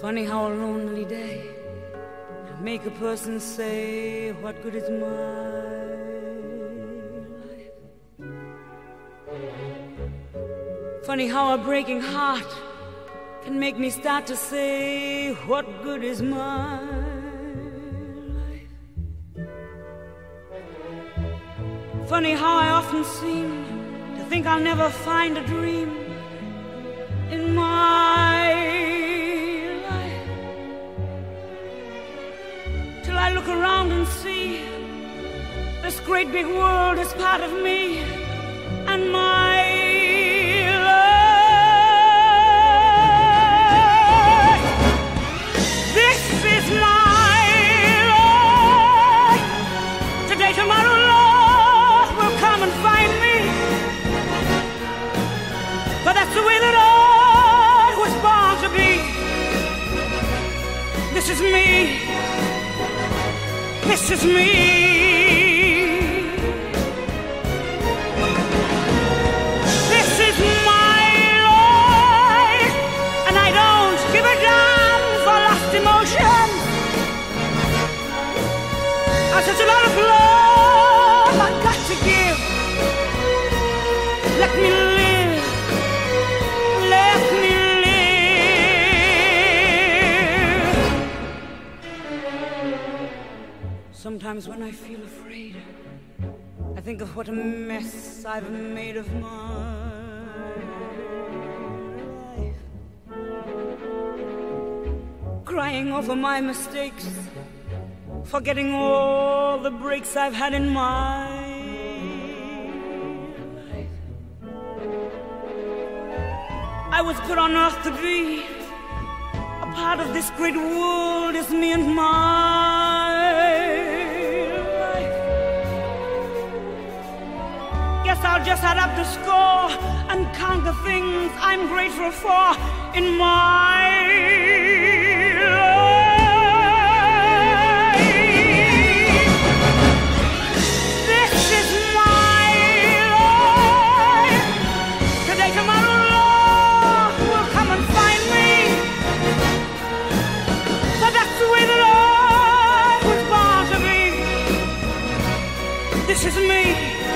Funny how a lonely day can make a person say, What good is my life? Funny how a breaking heart can make me start to say, What good is my Funny how I often seem to think I'll never find a dream in my life. Till I look around and see this great big world is part of me This is me. This is me. Sometimes when I feel afraid, I think of what a mess I've made of my life. Crying over my mistakes, forgetting all the breaks I've had in my. I was put on earth to be a part of this great world is me and my I'll just add up the score and count the things I'm grateful for in my. This is my life. Today, tomorrow, Lord will come and find me that's win it all with Barterby This isn't me.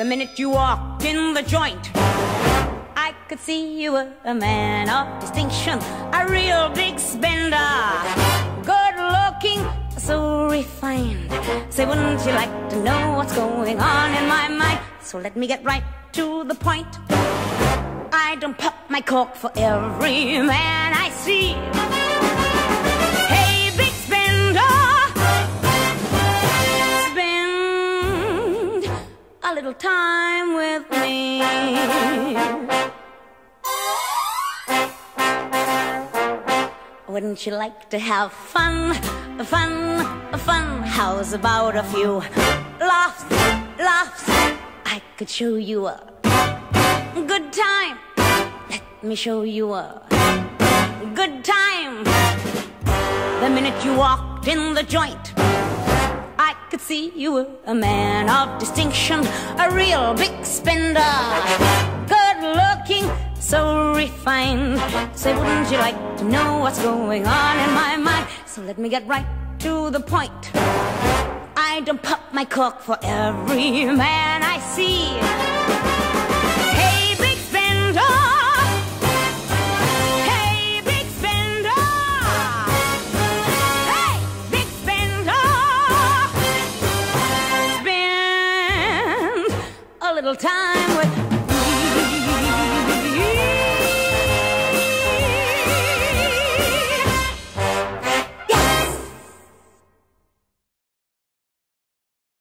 The minute you walked in the joint, I could see you were a man of distinction, a real big spender. Good looking, so refined. Say, wouldn't you like to know what's going on in my mind? So let me get right to the point. I don't pop my cork for every man I see. Little time with me. Wouldn't you like to have fun, fun, fun? How's about a few laughs, laughs? I could show you a good time. Let me show you a good time. The minute you walked in the joint, could see you were a man of distinction, a real big spender. Good looking so refined. Say, wouldn't you like to know what's going on in my mind? So let me get right to the point. I don't pop my cork for every man I see.